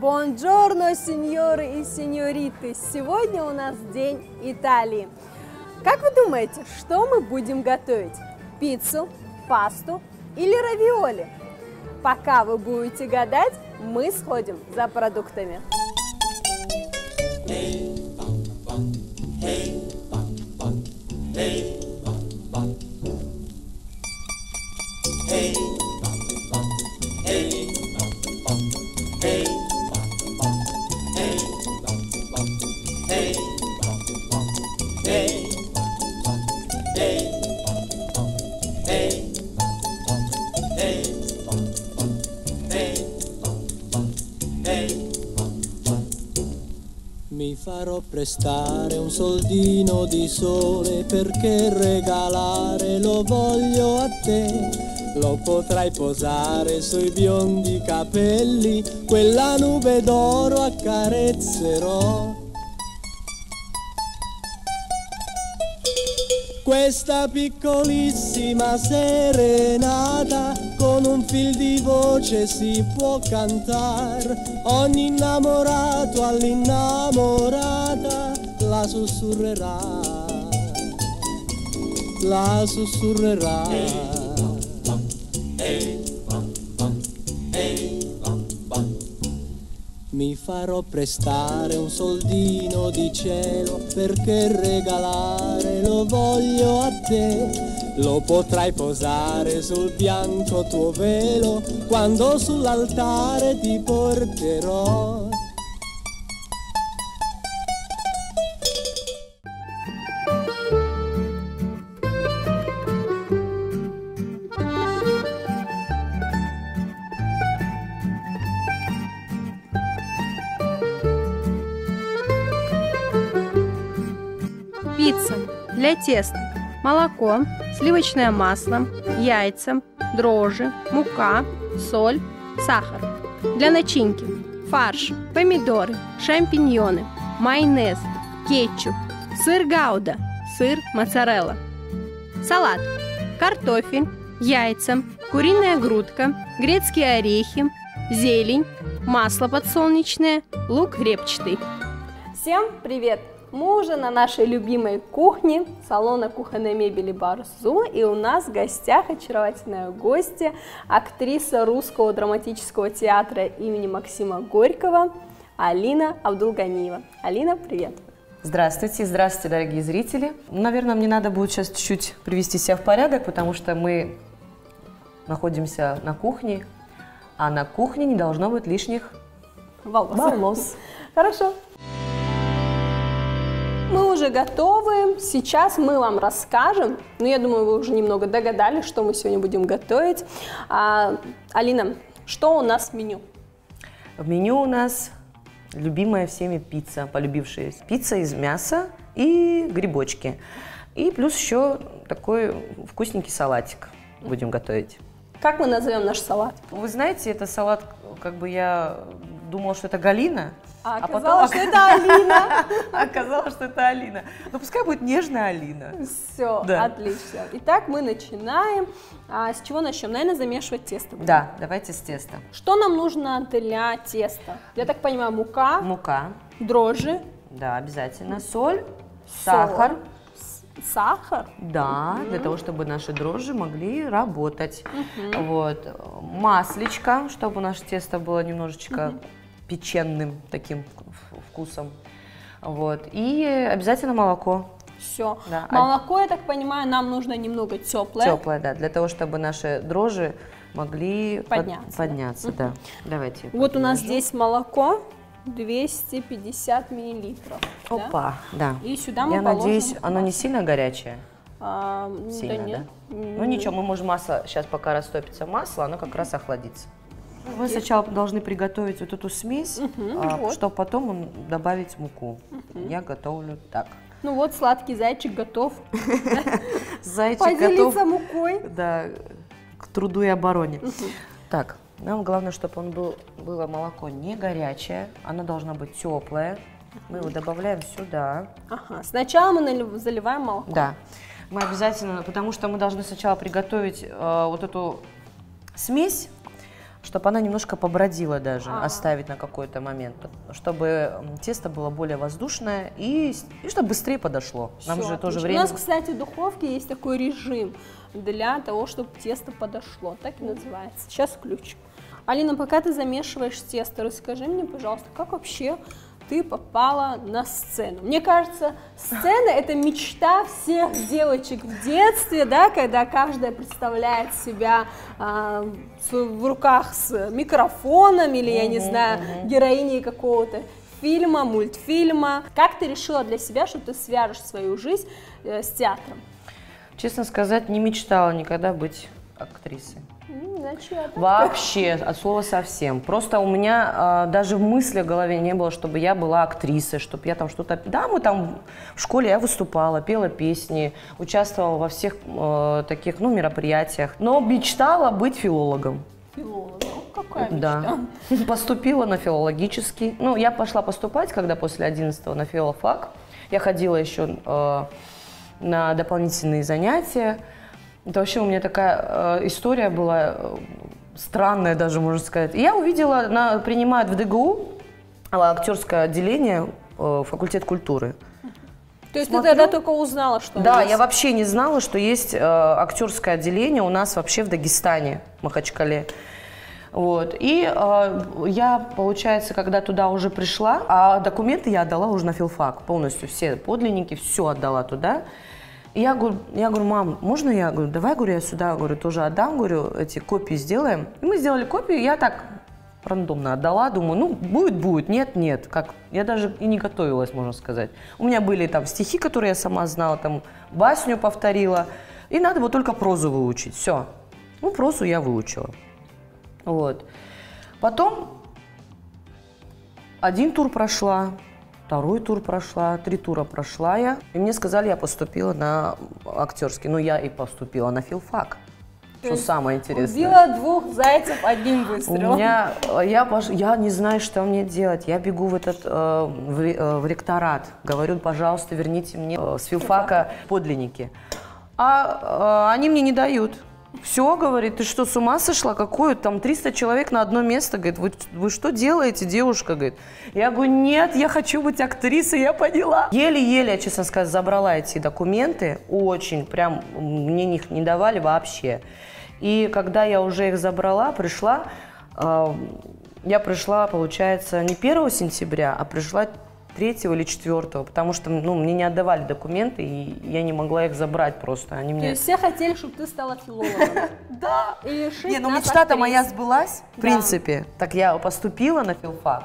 Бонджорно, сеньоры и сеньориты! Сегодня у нас День Италии. Как вы думаете, что мы будем готовить? Пиццу, пасту или равиоли? Пока вы будете гадать, мы сходим за продуктами. Farò prestare un soldino di sole perché regalare lo voglio a te. Lo potrai posare sui biondi capelli, quella nube d'oro accarezzerò. Questa piccolissima serenata con un fil di voce si può cantare. Ogni innamorato all'innamorata la sussurrerà, la sussurrerà. Mi farò prestare un soldino di cielo perché regalare lo voglio a te. Lo potrai posare sul bianco tuo velo quando sull'altare ti porterò. Пицца для теста. Молоко, сливочное масло, яйца, дрожжи, мука, соль, сахар. Для начинки фарш, помидоры, шампиньоны, майонез, кетчуп, сыр гауда, сыр моцарелла. Салат. Картофель, яйца, куриная грудка, грецкие орехи, зелень, масло подсолнечное, лук репчатый. Всем привет! Мы уже на нашей любимой кухне салона кухонной мебели Барзу, и у нас в гостях очаровательная гостья, актриса русского драматического театра имени Максима Горького Алина Абдулганиева. Алина, привет! Здравствуйте, здравствуйте, дорогие зрители. Наверное, мне надо будет сейчас чуть-чуть привести себя в порядок, потому что мы находимся на кухне, а на кухне не должно быть лишних Волос. волос. Хорошо. Мы уже готовы. Сейчас мы вам расскажем. Ну, я думаю, вы уже немного догадались, что мы сегодня будем готовить. А, Алина, что у нас в меню? В меню у нас любимая всеми пицца, полюбившаяся. Пицца из мяса и грибочки. И плюс еще такой вкусненький салатик будем готовить. Как мы назовем наш салат? Вы знаете, это салат, как бы я думала, что это Галина. А потом оказалось, что это Алина. Оказалось, что это Алина. Ну, пускай будет нежная Алина. Все, Да. отлично. Итак, мы начинаем. А с чего начнем? Наверное, замешивать тесто. будем. Да, давайте с теста. Что нам нужно для теста? Я так понимаю, мука, Мука, дрожжи, да, обязательно. Соль, сахар. с- сахар. Да, для того, чтобы наши дрожжи могли работать. Вот. Маслечко, чтобы наше тесто было немножечко печенным таким вкусом. Вот. И обязательно молоко. Все. Да, а- Молоко, я так понимаю, нам нужно немного теплое. Теплое, да, для того, чтобы наши дрожжи могли под- Подняться, да. подняться, да. Давайте. Вот у нас подложу. здесь молоко 250 миллилитров. да? Опа, да. И сюда мы Я положим надеюсь, оно не сильно горячее. А, Сильно, да нет. Ну ничего, мы можем масло, сейчас пока растопится масло, оно как раз охладится. Мы сначала должны приготовить вот эту смесь, вот. чтобы потом добавить муку. Я готовлю так. Ну вот, сладкий зайчик готов Зайчик готов мукой. да, к труду и обороне. Так, нам главное, чтобы он был, было молоко не горячее, оно должно быть теплое. Мы его добавляем сюда. Ага. Сначала мы заливаем молоко. Да. Мы обязательно, потому что мы должны сначала приготовить э, вот эту смесь, чтобы она немножко побродила даже, Ага. оставить на какой-то момент, чтобы тесто было более воздушное и, и чтобы быстрее подошло. Нам Всё, же тоже отлично. время... У нас, кстати, в духовке есть такой режим для того, чтобы тесто подошло. Так и называется. Сейчас включим. Алина, пока ты замешиваешь тесто, расскажи мне, пожалуйста, как вообще ты попала на сцену. Мне кажется, сцена это мечта всех девочек в детстве, да, когда каждая представляет себя а, в руках с микрофоном или, я не знаю, героиней какого-то фильма, мультфильма. Как ты решила для себя, что ты свяжешь свою жизнь э, с театром? Честно сказать, не мечтала никогда быть актрисой. М, Значит, я так. Вообще, от слова совсем. Просто у меня а, даже в мысли в голове не было, чтобы я была актрисой, чтобы я там что-то... Да, мы там в школе я выступала, пела песни, участвовала во всех э, таких, ну, мероприятиях. Но мечтала быть филологом. Филолог. Ну, Какая мечта? Да. Поступила на филологический. Ну, я пошла поступать, когда после 11 на филофак. Я ходила еще э, на дополнительные занятия. Это вообще у меня такая э, история была э, странная даже, можно сказать. И я увидела, на, принимают в ДГУ э, актерское отделение, э, факультет культуры. То есть Смотрю. ты тогда только узнала, что Да, я вообще не знала, что есть э, актерское отделение у нас вообще в Дагестане, Махачкале. Вот. И э, я, получается, когда туда уже пришла, а документы я отдала уже на филфак, полностью все подлинники, все отдала туда. Я говорю, я говорю, мам, можно я, говорю, давай, говорю, я сюда, говорю, тоже отдам, говорю, эти копии сделаем. И мы сделали копии, я так рандомно отдала, думаю, ну, будет, будет, нет, нет. Как, я даже и не готовилась, можно сказать. У меня были там стихи, которые я сама знала, там басню повторила, и надо было только прозу выучить, все. Ну, прозу я выучила. Вот. Потом один тур прошла, второй тур прошла, три тура прошла я. И мне сказали, я поступила на актерский. Ну, я и поступила на филфак. То Что самое интересное. Убила двух зайцев одним У выстрелом. меня, э, я, пош- я не знаю, что мне делать. Я бегу в этот, э, в, э, в ректорат. Говорю, пожалуйста, верните мне э, с филфака подлинники. А э, они мне не дают. Все, говорит, ты что, с ума сошла? Какую? Там 300 человек на одно место. Говорит, вы, вы что делаете, девушка? Говорит. Я говорю, нет, я хочу быть актрисой, я поняла. Еле-еле, я, честно сказать, забрала эти документы. Очень, прям, мне их не давали вообще. И когда я уже их забрала, пришла, э, я пришла, получается, не 1 сентября, а пришла 3 или 4, потому что ну, мне не отдавали документы, и я не могла их забрать просто. Они То мне... есть все хотели, чтобы ты стала филологом. Да! Не, ну мечта-то моя сбылась, в принципе. Так я поступила на филфак.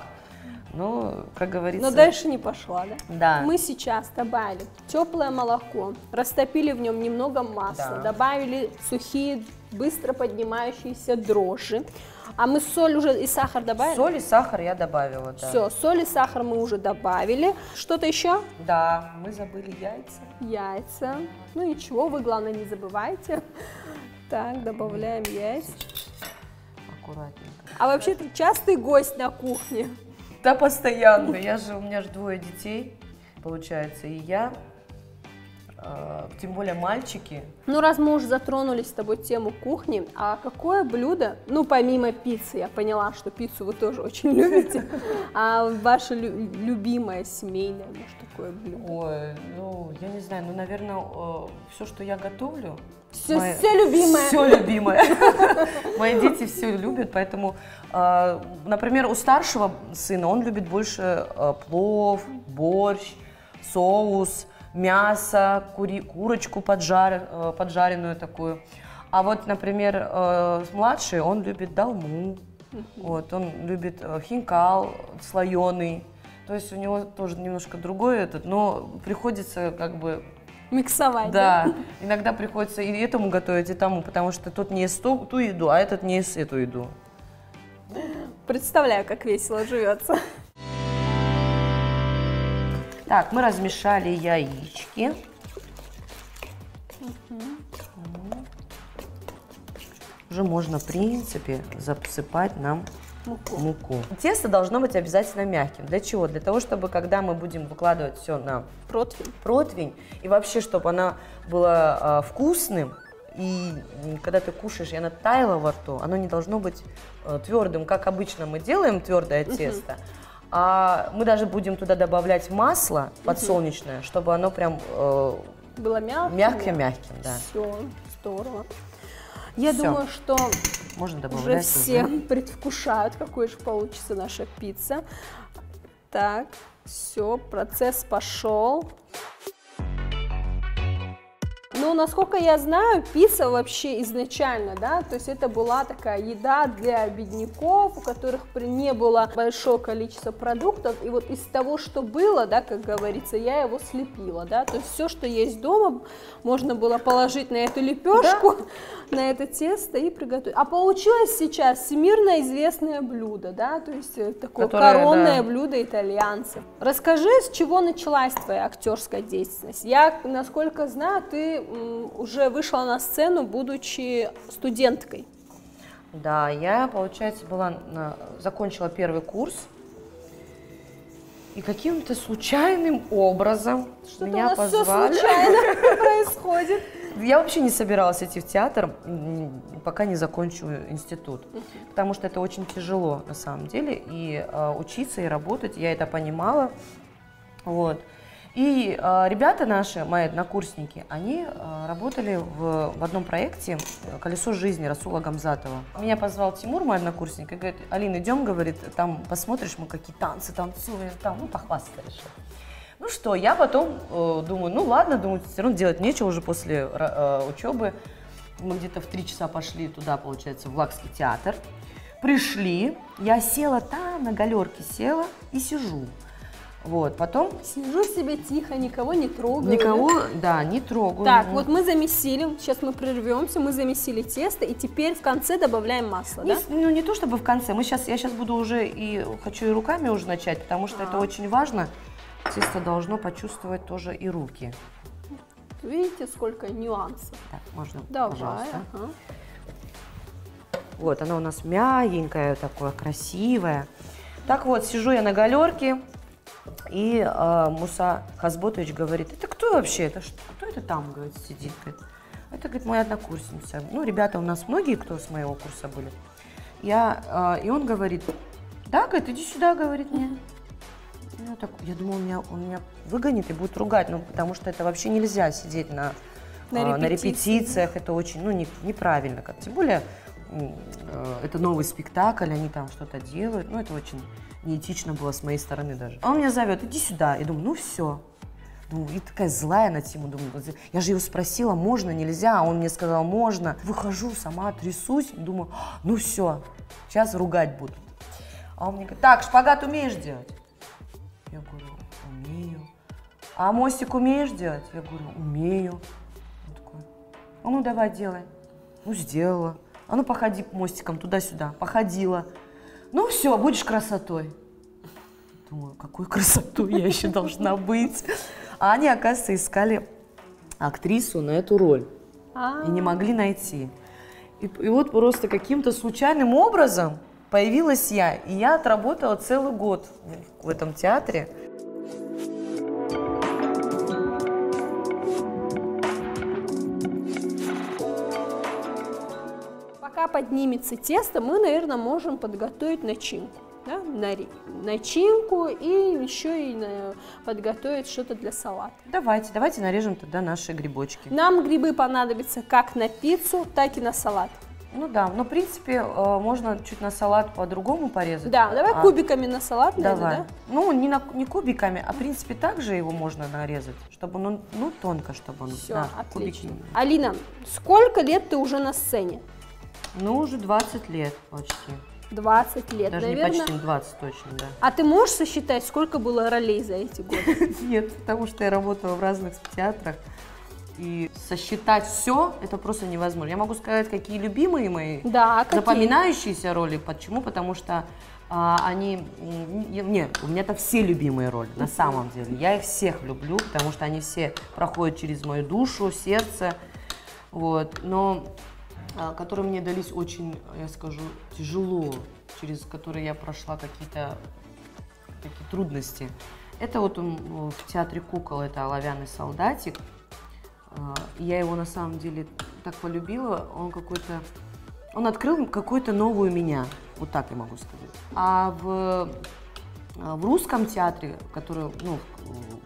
Ну, как говорится... Но дальше не пошла, да? Да. Мы сейчас добавили теплое молоко, растопили в нем немного масла, Да. добавили сухие, быстро поднимающиеся дрожжи. А мы соль уже и сахар добавили? Соль и сахар я добавила, да. Все, соль и сахар мы уже добавили. Что-то еще? Да, мы забыли яйца. Яйца. Ну ничего, вы главное не забывайте. Так, добавляем яйца. Аккуратненько. А вообще ты частый гость на кухне. Да, постоянно. Я же, у меня же двое детей, получается, и я, тем более мальчики. Ну, раз мы уже затронули с тобой тему кухни, а какое блюдо, ну, помимо пиццы, я поняла, что пиццу вы тоже очень любите, а ваше лю- любимое семейное, может, такое блюдо? Ой, ну, я не знаю, ну, наверное, все, что я готовлю. Все, все любимое. Все любимое. Мои дети все любят, поэтому, э, например, у старшего сына он любит больше э, плов, борщ, соус, мясо, кури, курочку поджар, э, поджаренную такую. А вот, например, э, младший, он любит долму, вот, он любит э, хинкал слоеный. То есть у него тоже немножко другой этот, но приходится как бы Миксовать, да, иногда приходится и этому готовить, и тому, потому что тот не ест ту, ту еду, а этот не ест эту еду. Представляю, как весело живется. Так, мы размешали яички. Уже можно, в принципе, засыпать нам Муку. муку. Тесто должно быть обязательно мягким. Для чего? Для того, чтобы когда мы будем выкладывать все на Противень. противень, и вообще, чтобы она была а, вкусным, и когда ты кушаешь, и она таяла во рту, оно не должно быть э, твердым, как обычно мы делаем твердое тесто. А мы даже будем туда добавлять масло подсолнечное, чтобы оно прям э, Было мягким? мягким-мягким, да. Все, здорово. Я Всё. думаю, что Можно уже добавлять все предвкушают, какой же получится наша пицца. Так, все, процесс пошел. Ну, насколько я знаю, пицца вообще изначально, да, то есть это была такая еда для бедняков, у которых не было большого количества продуктов, и вот из того, что было, да, как говорится, я его слепила, да, то есть все, что есть дома, можно было положить на эту лепешку, на это тесто и приготовить. А получилось сейчас всемирно известное блюдо, да, то есть э, такое Которое, коронное да. блюдо итальянцев. Расскажи, с чего началась твоя актерская деятельность? Я, насколько знаю, ты уже вышла на сцену, будучи студенткой. Да, я, получается, была закончила первый курс. И каким-то случайным образом Что-то меня у нас все позвали. случайно происходит. Я вообще не собиралась идти в театр, пока не закончу институт. Потому что это очень тяжело на самом деле. И э, учиться, и работать, я это понимала. Вот. И э, ребята наши, мои однокурсники, они э, работали в, в одном проекте «Колесо жизни» Расула Гамзатова. Меня позвал Тимур, мой однокурсник, и говорит, Алина, идем, говорит, там посмотришь, мы какие танцы танцуем, там, ну, похвастаешь. Ну что, я потом э, думаю, ну ладно, думаю, все равно делать нечего уже после ра- э, учебы. Мы где-то в три часа пошли туда, получается, в Лакский театр. Пришли, я села там, на галерке села и сижу. Вот, потом Сижу себе тихо, никого не трогаю. никого, да? не трогаю. Так, вот мы замесили, сейчас мы прервемся, мы замесили тесто, и теперь в конце добавляем масло, Не да? ну, не то чтобы в конце. Мы сейчас, я сейчас буду уже и хочу и руками уже начать, потому что это А. очень важно. Тесто должно почувствовать тоже и руки. Видите, сколько нюансов. Так, можно, Давай, пожалуйста. ага. Вот, она у нас мягенькая, такое красивое. Так вот, сижу я на галерке, и э, Муса Хазботович говорит, это кто вообще? Это что, кто это там, говорит, сидит? Говорит, это, говорит, моя однокурсница. Ну, ребята у нас многие, кто с моего курса были. Я, э, и он говорит, да, говорит, иди сюда, говорит мне. Я, так, я думала, он меня, он меня выгонит и будет ругать, ну, потому что это вообще нельзя сидеть на, На а, на репетициях, это очень, ну, не- неправильно, как, тем более, э, это новый спектакль, они там что-то делают, ну, это очень неэтично было с моей стороны даже. А он меня зовет, иди сюда, я думаю, ну, все. Ну, и такая злая на тему, думаю, я же его спросила, можно, нельзя, а он мне сказал, можно. Выхожу, сама трясусь, думаю, «А, ну все, сейчас ругать будут. А он мне говорит, так, шпагат умеешь делать? Я говорю, умею. А мостик умеешь делать? Я говорю, умею. Он такой, а ну давай делай. Ну, сделала. А ну походи мостиком туда-сюда. Походила. Ну все, будешь красотой. Думаю, какой красотой я еще должна быть. А они, оказывается, искали актрису на эту роль. А, И не могли найти. И, и вот просто каким-то случайным образом появилась я. И я отработала целый год в, в этом театре. Пока поднимется тесто, мы, наверное, можем подготовить начинку. Да? Начинку и еще и подготовить что-то для салата. Давайте, давайте нарежем тогда наши грибочки. Нам грибы понадобятся как на пиццу, так и на салат. Ну да, но в принципе э, можно чуть на салат по-другому порезать. Да, давай А, кубиками на салат, наверное, Давай. да? Ну, не, на- не кубиками, а в принципе также его можно нарезать, чтобы он, ну, тонко, чтобы он, Все, да, отлично. кубики. Алина, сколько лет ты уже на сцене? Ну, уже 20 лет почти. 20 лет, Даже наверное. не почти 20 точно, да. А ты можешь сосчитать, сколько было ролей за эти годы? Нет, потому что я работала в разных театрах. И сосчитать все это просто невозможно. Я могу сказать, какие любимые мои Да, какие? запоминающиеся роли. Почему? Потому что а, они... Нет, у меня это все любимые роли, на самом деле. Я их всех люблю, потому что они все проходят через мою душу, сердце. Вот. Но а, которые мне дались очень, я скажу, тяжело, через которые я прошла какие-то такие трудности. Это вот он в театре кукол, это оловянный солдатик. А, Я его на самом деле так полюбила, он какой-то, он открыл какую-то новую меня, вот так я могу сказать. А в, а в русском театре, который, ну,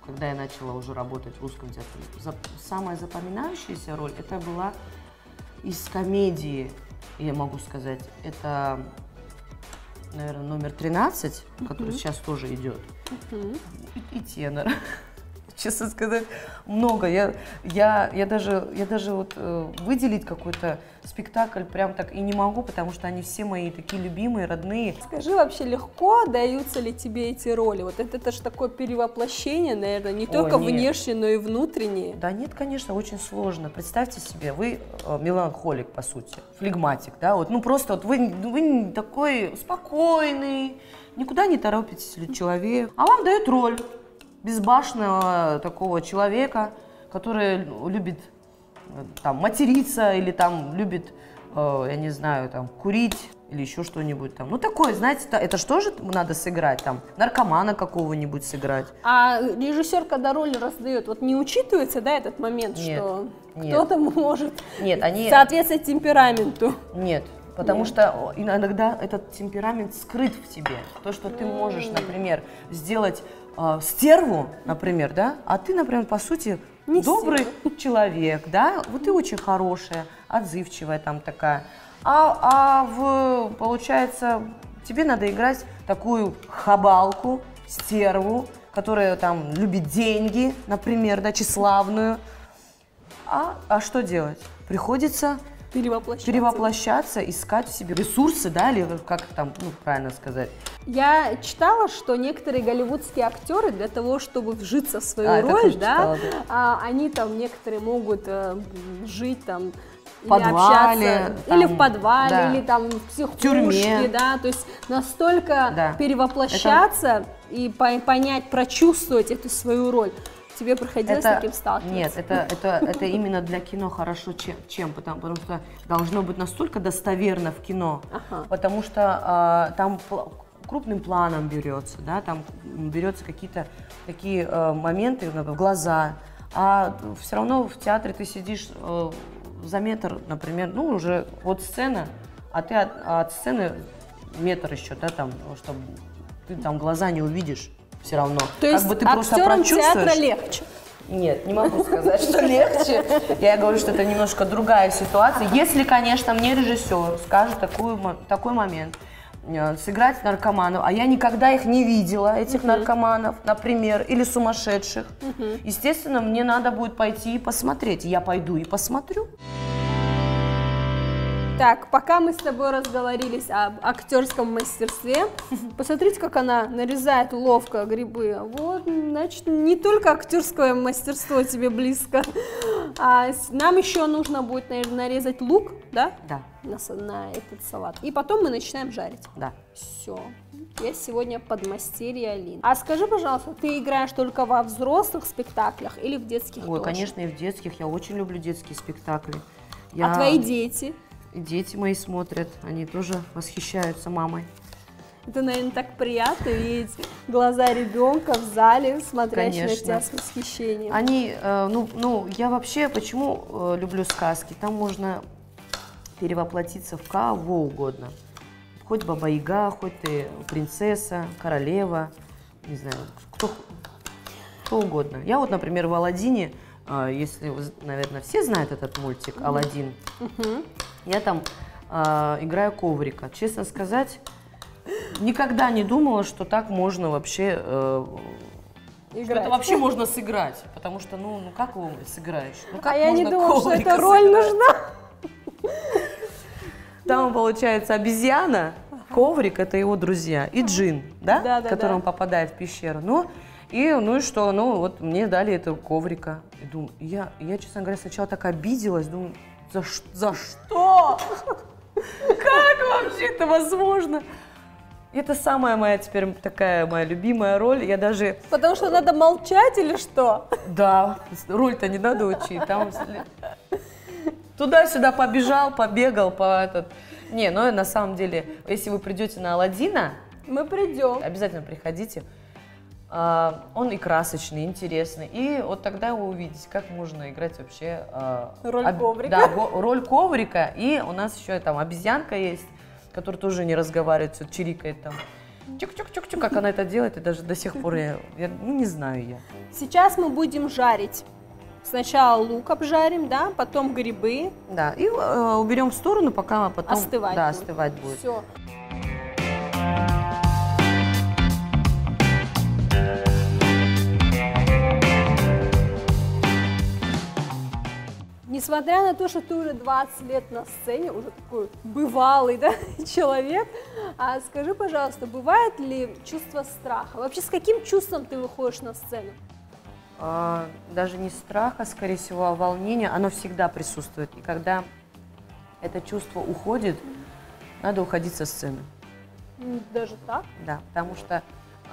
когда я начала уже работать в русском театре, за, самая запоминающаяся роль, это была из комедии, я могу сказать, это, наверное, номер 13, который сейчас тоже идет, и, и тенор честно сказать, много. Я, я, я, даже, я даже вот э, выделить какой-то спектакль прям так и не могу, потому что они все мои такие любимые, родные. Скажи, вообще легко даются ли тебе эти роли? Вот это, это же такое перевоплощение, наверное, не только нет. внешнее, но и внутреннее. Да нет, конечно, очень сложно. Представьте себе, вы э, меланхолик, по сути, флегматик, да, вот, ну просто вот вы, вы такой спокойный, никуда не торопитесь человек, а вам дают роль безбашенного такого человека, который любит э, там материться или там любит, э, я не знаю, там курить или еще что-нибудь там. Ну такое, знаете, это, что же надо сыграть там, наркомана какого-нибудь сыграть. А режиссер, когда роль раздает, вот не учитывается, да, этот момент, нет, что кто-то может нет, они... соответствовать темпераменту? Нет, Потому Нет. что иногда этот темперамент скрыт в тебе. То, что ты можешь, например, сделать э, стерву, например, да, а ты, например, по сути, Не добрый стерва. человек, да, вот ты очень хорошая, отзывчивая там такая. А, а в, получается, тебе надо играть такую хабалку, стерву, которая там любит деньги, например, да, тщеславную. А, а что делать? Приходится перевоплощаться. перевоплощаться, искать в себе ресурсы, да, или как там, ну, правильно сказать. Я читала, что некоторые голливудские актеры для того, чтобы вжиться в свою а, роль, да, читала, да. А, они там некоторые могут э, жить там в подвале, общаться, там, или в подвале, да. или там в психушке, да, то есть настолько да. перевоплощаться это... и понять, прочувствовать эту свою роль. Тебе приходилось это, таким сталкиваться? Нет, это, это, это именно для кино хорошо, чем, чем потому, потому что должно быть настолько достоверно в кино, ага. потому что э, там крупным планом берется, да, там берется какие-то такие э, моменты в глаза, а все равно в театре ты сидишь э, за метр, например, ну уже вот сцена, а ты от, от сцены метр еще, да, там, чтобы ты там глаза не увидишь все равно. То есть как бы ты просто прочувствуешь. театра легче? Нет, не могу сказать, что легче. Я говорю, что это немножко другая ситуация. Если, конечно, мне режиссер скажет такой, такой момент, э, сыграть наркоманов, а я никогда их не видела, этих uh-huh. наркоманов, например, или сумасшедших. Uh-huh. Естественно, мне надо будет пойти и посмотреть. Я пойду и посмотрю. Так, пока мы с тобой разговорились об актерском мастерстве, посмотрите, как она нарезает ловко грибы. Вот, значит, не только актерское мастерство тебе близко. А нам еще нужно будет, наверное, нарезать лук, да? Да. На, на этот салат. И потом мы начинаем жарить. Да. Все. Я сегодня подмастерье Алина. А скажи, пожалуйста, ты играешь только во взрослых спектаклях или в детских Ой, тоже? конечно, и в детских. Я очень люблю детские спектакли. А Я... А твои дети? И дети мои смотрят, они тоже восхищаются мамой. Это, наверное, так приятно видеть глаза ребенка в зале, смотрящие Конечно. на тебя с восхищением. Они, э, ну, ну, я вообще почему э, люблю сказки? Там можно перевоплотиться в кого угодно. Хоть Баба Яга, хоть ты принцесса, королева, не знаю, кто, кто угодно. Я вот, например, в Алладине, если, вы, наверное, все знают этот мультик «Алладин», угу. Я там э, играю коврика. Честно сказать, никогда не думала, что так можно вообще... Э, Играть. Что это вообще можно сыграть, потому что, ну, ну как его сыграешь? Ну, как а я не думала, что эта роль сыграть? нужна. Там, получается, обезьяна, коврик – это его друзья, и джин, да, да, да который да. он попадает в пещеру. Ну, и, ну и что, ну, вот мне дали этого коврика. И думаю, я, я, честно говоря, сначала так обиделась, думаю, за, за что? Как вообще это возможно? Это самая моя теперь такая моя любимая роль. Я даже... Потому что надо молчать или что? Да, роль-то не надо учить. Там туда-сюда побежал, побегал по этот. Не, ну на самом деле, если вы придете на Алладина, мы придем. Обязательно приходите. А, он и красочный, и интересный. И вот тогда вы увидите, как можно играть вообще... а, Роль об- коврика. Да, роль коврика. И у нас еще там обезьянка есть, которая тоже не разговаривает, все чирикает там. Чук-чук-чук-чук, как она это делает, и даже до сих пор я, я- ну, не знаю я. Сейчас мы будем жарить. Сначала лук обжарим, да, потом грибы. Да, и э, уберем в сторону, пока потом... Остывать Да, будет. остывать будет. Все. Несмотря на то, что ты уже 20 лет на сцене, уже такой бывалый да, человек, а скажи, пожалуйста, бывает ли чувство страха? Вообще, с каким чувством ты выходишь на сцену? А, даже не страха, скорее всего, а волнения, оно всегда присутствует. И когда это чувство уходит, надо уходить со сцены. Даже так? Да, потому что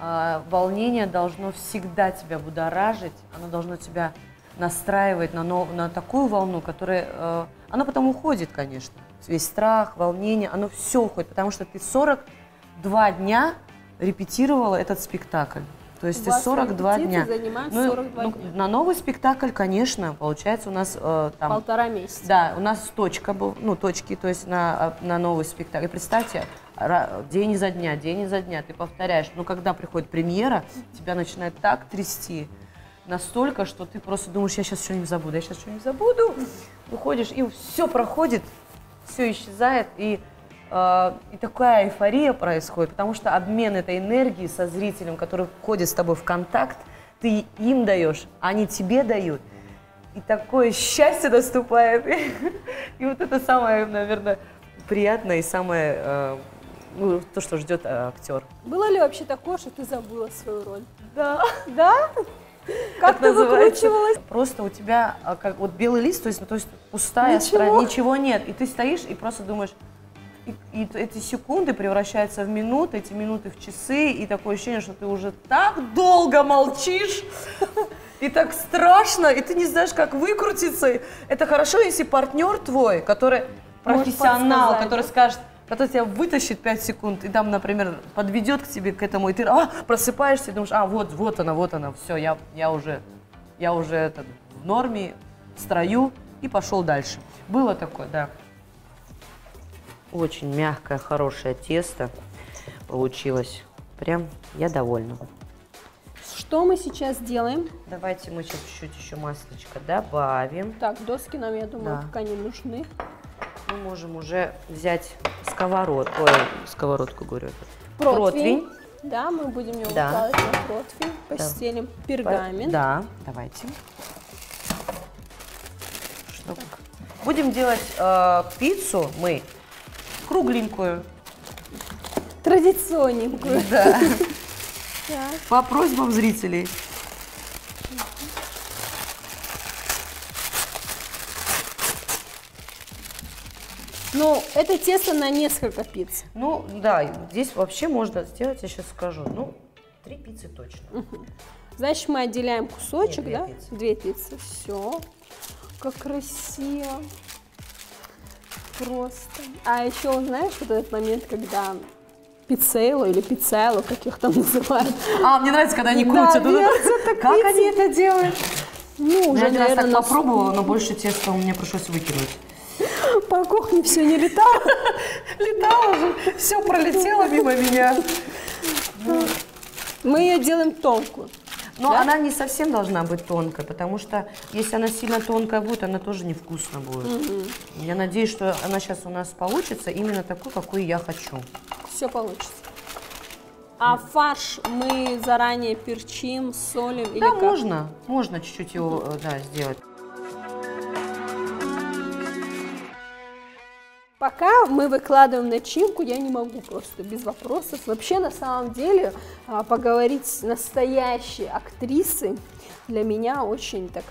а, волнение должно всегда тебя будоражить, оно должно тебя настраивать на, нов- на такую волну, которая... э, оно потом уходит, конечно. Весь страх, волнение, оно все уходит, потому что ты 42 дня репетировала этот спектакль. То есть У ты вас 42 репетиции дня. занимают Ну, 42 ну, дня. На новый спектакль, конечно, получается у нас э, там... Полтора месяца. Да, у нас точка был, ну, точки, то есть на, на новый спектакль. И представьте, день изо дня, день изо дня, ты повторяешь. Но когда приходит премьера, тебя начинает так трясти, настолько, что ты просто думаешь, я сейчас что-нибудь забуду, я сейчас что-нибудь забуду. Выходишь, и все проходит, все исчезает, и, э, и такая эйфория происходит, потому что обмен этой энергией со зрителем, который входит с тобой в контакт, ты им даешь, а они тебе дают. И такое счастье наступает. И вот это самое, наверное, приятное и самое, э, ну, то, что ждет э, актер. Было ли вообще такое, что ты забыла свою роль? Да. Да? Как ты называется. выкручивалась? Просто у тебя а, как вот белый лист, то есть, ну, то есть пустая Ничего. страница, ничего нет. И ты стоишь и просто думаешь, и, и эти секунды превращаются в минуты, эти минуты в часы, и такое ощущение, что ты уже так долго молчишь, и так страшно, и ты не знаешь, как выкрутиться. Это хорошо, если партнер твой, который профессионал, который скажет, который тебя вытащит 5 секунд, и там, например, подведет к тебе к этому, и ты а, просыпаешься и думаешь, а, вот, вот она, вот она, все, я, я уже, я уже это, в норме, в строю, и пошел дальше. Было такое, да. Очень мягкое, хорошее тесто получилось. Прям я довольна. Что мы сейчас делаем? Давайте мы сейчас чуть-чуть еще маслечко добавим. Так, доски нам, я думаю, Да. пока не нужны. Мы можем уже взять сковородку, ой, сковородку говорю, Противень. Да, мы будем его Да. выкладывать на противень, постелим пергамент. Да, давайте. Чтоб- Будем делать э, пиццу мы кругленькую. Традиционненькую. Да. По просьбам зрителей. Ну, это тесто на несколько пиц. Ну, да, здесь вообще можно сделать, я сейчас скажу, ну, три пиццы точно. Значит, мы отделяем кусочек, Нет, две да? пиццы. Две пиццы. Все. Как красиво. Просто. А еще, знаешь, вот этот момент, когда пиццейло или пиццело, как их там называют. А, мне нравится, когда они Да, крутят. это. вертят Как они это делают? Ну, Я уже, один раз так попробовала, но больше теста у меня пришлось выкинуть. По кухне все не летало. Летало же, все пролетело мимо меня. Мы ее делаем тонкую. Но Да? она не совсем должна быть тонкой, потому что если она сильно тонкая будет, она тоже невкусно будет. Я надеюсь, что она сейчас у нас получится именно такой, какой я хочу. Все получится. А фарш мы заранее перчим, солим или да, как? можно, можно чуть-чуть его э, да, сделать. Пока мы выкладываем начинку, я не могу просто без вопросов. Вообще, на самом деле, а, поговорить с настоящей актрисой для меня очень так,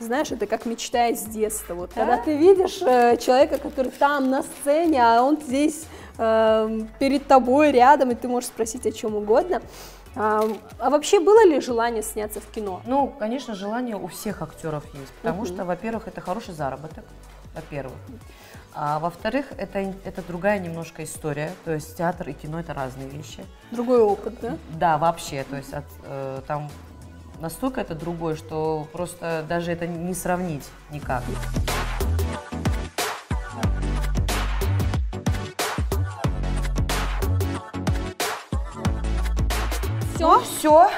знаешь, это как мечта из детства. Вот, когда ты видишь э, человека, который там на сцене, а он здесь э, перед тобой рядом, и ты можешь спросить о чем угодно. А, а вообще было ли желание сняться в кино? Ну, конечно, желание у всех актеров есть, потому что, во-первых, это хороший заработок, во-первых. А во-вторых, это, это другая немножко история. То есть театр и кино это разные вещи. Другой опыт, да? Да, вообще. То есть от, э, там настолько это другое, что просто даже это не сравнить никак. Все? Все,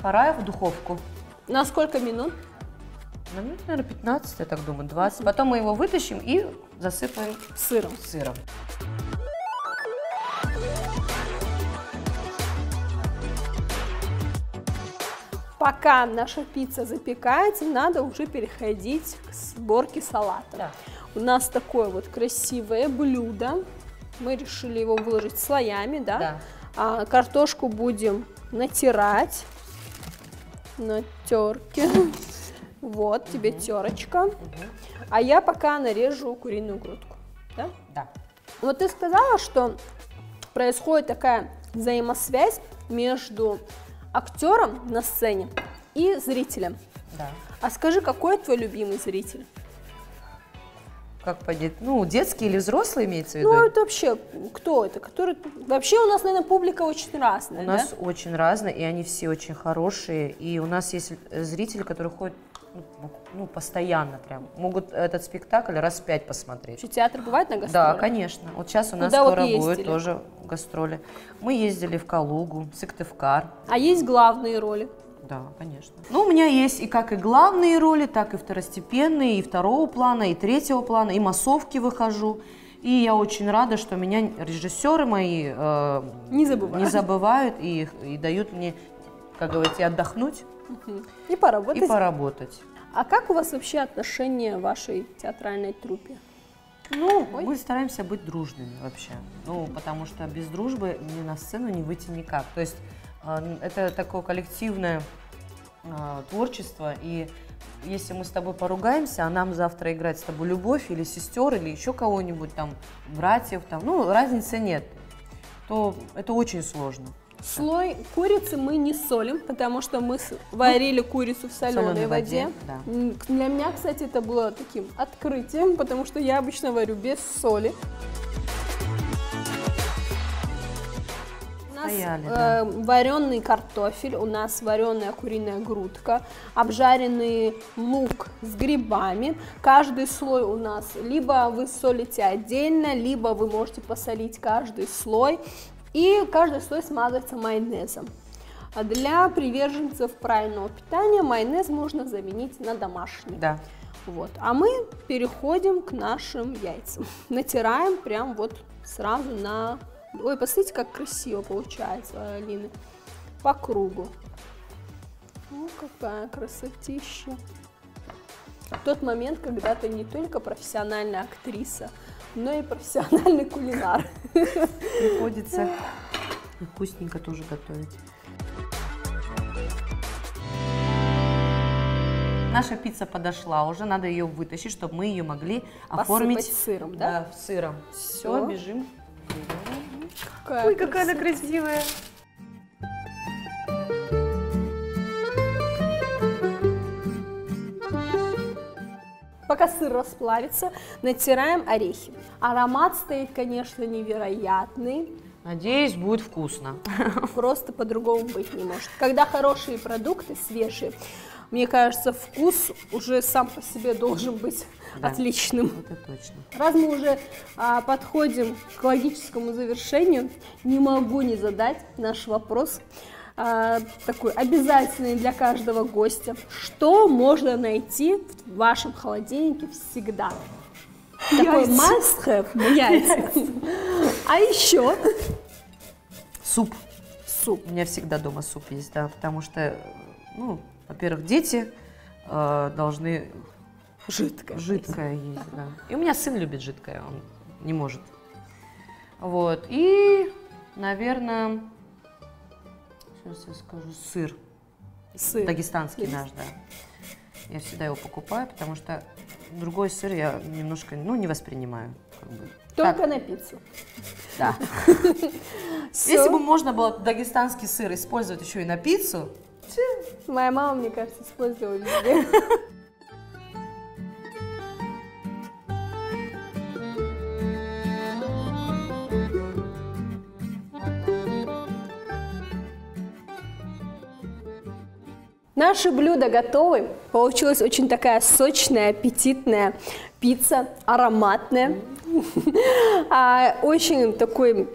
пора в духовку. На сколько минут? На минут, наверное, 15, я так думаю, 20. Потом мы его вытащим и засыпаем Сыром. сыром. Пока наша пицца запекается, надо уже переходить к сборке салата. Да. У нас такое вот красивое блюдо. Мы решили его выложить слоями, да? Да. А, картошку будем натирать на терке. Вот тебе терочка. А я пока нарежу куриную грудку. Да? Да. Вот ты сказала, что происходит такая взаимосвязь между актером на сцене и зрителем. Да. А скажи, какой твой любимый зритель? Как понять? Ну, детский или взрослый имеется в виду? Ну, это вообще кто это? Который... Вообще у нас, наверное, публика очень разная, У да? нас очень разные, и они все очень хорошие. И у нас есть э, зрители, которые ходят ну, ну, постоянно прям. Могут этот спектакль раз пять посмотреть. Вообще театр бывает на гастролях? Да, конечно. Вот сейчас у нас Куда вот скоро будет ездили? тоже гастроли. Мы ездили в Калугу, Сыктывкар. А есть главные роли? Да, конечно. Ну, у меня есть и как и главные роли, так и второстепенные, и второго плана, и третьего плана, и массовки выхожу. И я очень рада, что меня режиссеры мои э, Не забывают. не забывают и, и дают мне, как говорится, и отдохнуть, И поработать. и поработать. А как у вас вообще отношения в вашей театральной труппе? Ну, мы стараемся быть дружными вообще. Ну, потому что без дружбы ни на сцену не выйти никак. То есть э, это такое коллективное э, творчество, и если мы с тобой поругаемся, а нам завтра играть с тобой любовь или сестер, или еще кого-нибудь там, братьев, там, ну, разницы нет, то это очень сложно. Слой курицы мы не солим, потому что мы варили курицу в соленой, соленой воде. воде, да. Для меня, кстати, это было таким открытием, потому что я обычно варю без соли. У нас Стояли, да. вареный картофель, у нас вареная куриная грудка, обжаренный лук с грибами. Каждый слой у нас либо вы солите отдельно, либо вы можете посолить каждый слой. И каждый слой смазывается майонезом. А для приверженцев правильного питания майонез можно заменить на домашний. Да. Вот. А мы переходим к нашим яйцам. Натираем прям вот сразу на... Ой, посмотрите, как красиво получается, Алины. По кругу. Ну, какая красотища. Тот момент, когда ты не только профессиональная актриса, но и профессиональный кулинар. Приходится вкусненько тоже готовить. Наша пицца подошла уже, надо ее вытащить, чтобы мы ее могли оформить Посыпать сыром, да? Да, сыром. Всё. Все, бежим. Какая Ой, какая она красивая. Пока сыр расплавится, натираем орехи. Аромат стоит, конечно, невероятный. Надеюсь, будет вкусно. Просто по-другому быть не может. Когда хорошие продукты, свежие, мне кажется, вкус уже сам по себе должен быть Да. отличным. Это точно. Раз мы уже а, подходим к логическому завершению, не могу не задать наш вопрос, а, такой обязательный для каждого гостя. Что можно найти в вашем холодильнике всегда? Такой must have яйца. А еще Суп. суп. У меня всегда дома суп есть, да, потому что, ну, во-первых, дети э, должны Жидкое. жидкое есть, да. И у меня сын любит жидкое, он не может. Вот. И, наверное, сейчас я скажу, сыр. Сыр. Дагестанский Есть. наш, да. Я всегда его покупаю, потому что другой сыр я немножко, ну, не воспринимаю. как бы. Только Так, на пиццу. да. Если бы можно было дагестанский сыр использовать еще и на пиццу, Моя мама, мне кажется, использовала везде. Наши блюда готовы. Получилась очень такая сочная, аппетитная пицца, ароматная. А, очень такой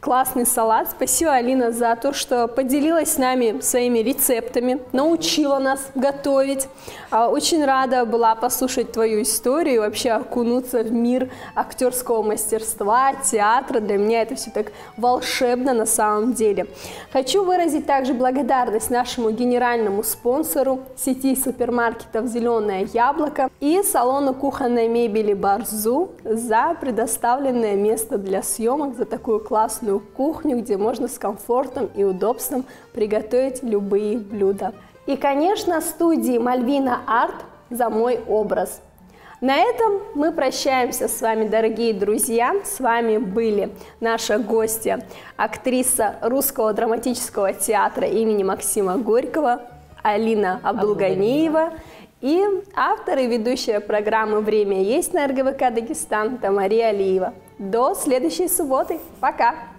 классный салат. Спасибо, Алина, за то, что поделилась с нами своими рецептами, научила нас готовить. А, очень рада была послушать твою историю вообще окунуться в мир актерского мастерства, театра. Для меня это все так волшебно на самом деле. Хочу выразить также благодарность нашему генеральному спонсору сети супермаркетов «Зеленое яблоко» и салону кухонной мебели «Барзу» за предоставленное место для съемок, за такую классную классную кухню, где можно с комфортом и удобством приготовить любые блюда. И, конечно, студии Мальвина Арт за мой образ. На этом мы прощаемся с вами, дорогие друзья. С вами были наша гостья, актриса Русского драматического театра имени Максима Горького Алина Абдулганиева и автор и ведущая программы «Время есть» на РГВК Дагестан Тамария Алиева. До следующей субботы. Пока!